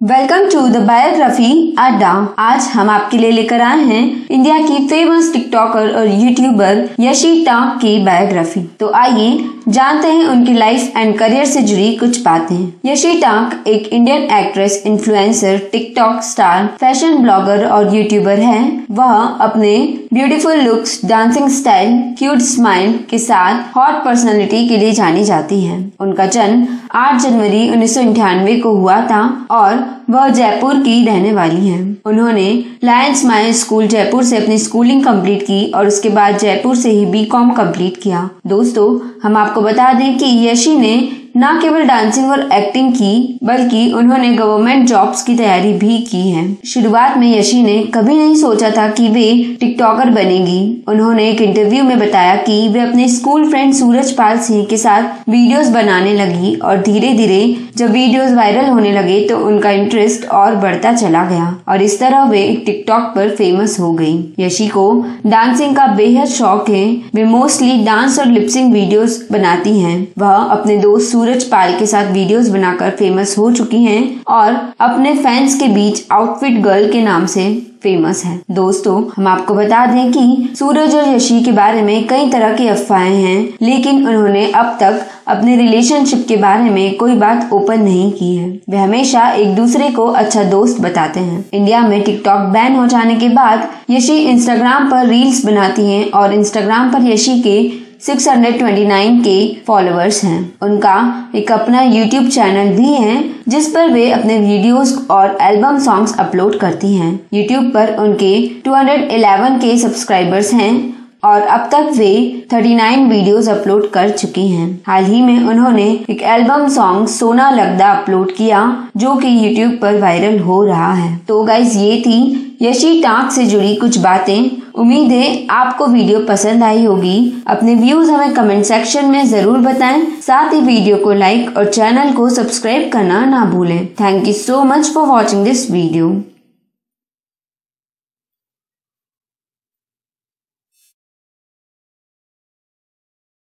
Welcome to the biography अड्डा आज हम आपके लिए लेकर आए हैं इंडिया की फ़ेमस टिकटॉकर और यूट्यूबर यशी टाक की बायोग्राफी तो आइए जानते हैं उनकी लाइफ एंड करियर से जुड़ी कुछ बातें. यशी टाक एक Indian actress influencer TikTok star fashion blogger और यूट्यूबर है। वह अपने beautiful looks dancing style cute smile के साथ हॉट पर्सनैलिटी के लिए जानी जाती है उनका जन्म 8 जनवरी उन्नीस को हुआ था और वह जयपुर की रहने वाली हैं। उन्होंने लायंस माई स्कूल जयपुर से अपनी स्कूलिंग कंप्लीट की और उसके बाद जयपुर से ही बीकॉम कंप्लीट किया दोस्तों, हम आपको बता दें कि यशी ने न केवल डांसिंग और एक्टिंग की, बल्कि उन्होंने गवर्नमेंट जॉब्स की तैयारी भी की है। शुरुआत में यशी ने कभी नहीं सोचा था कि वे टिकटॉकर बनेगी। उन्होंने एक इंटरव्यू में बताया कि वे अपने स्कूल फ्रेंड सूरज पाल सिंह के साथ वीडियोस बनाने लगी और धीरे धीरे जब वीडियोस वायरल होने लगे तो उनका इंटरेस्ट और बढ़ता चला गया और इस तरह वे टिकटॉक पर फ़ेमस हो गई। यशी को डांसिंग का बेहद शौक है। वे मोस्टली डांस और लिपसिंग वीडियोस बनाती हैं। वह अपने दोस्त सूरज पाल के साथ वीडियोस बनाकर फ़ेमस हो चुकी हैं और अपने फैंस के बीच आउटफिट गर्ल के नाम से फ़ेमस है। दोस्तों, हम आपको बता दें कि सूरज और यशी के बारे में कई तरह की अफवाहें हैं, लेकिन उन्होंने अब तक अपने रिलेशनशिप के बारे में कोई बात ओपन नहीं की है। वे हमेशा एक दूसरे को अच्छा दोस्त बताते हैं। इंडिया में टिकटॉक बैन हो जाने के बाद यशी इंस्टाग्राम पर रील्स बनाती हैं और इंस्टाग्राम पर यशी के 629 के फॉलोअर्स हैं। उनका एक अपना यूट्यूब चैनल भी है, जिस पर वे अपने वीडियोस और एल्बम सॉन्ग्स अपलोड करती हैं। यूट्यूब पर उनके 211 के सब्सक्राइबर्स हैं और अब तक वे 39 वीडियोस अपलोड कर चुकी हैं। हाल ही में उन्होंने एक एल्बम सॉन्ग सोना लगदा अपलोड किया, जो कि यूट्यूब पर वायरल हो रहा है। तो गाइज़ ये थी यशी टाक से जुड़ी कुछ बातें। उम्मीद है आपको वीडियो पसंद आई होगी। अपने व्यूज़ हमें कमेंट सेक्शन में ज़रूर बताएँ। साथ ही वीडियो को लाइक और चैनल को सब्सक्राइब करना ना भूलें। Thank you so much for watching this video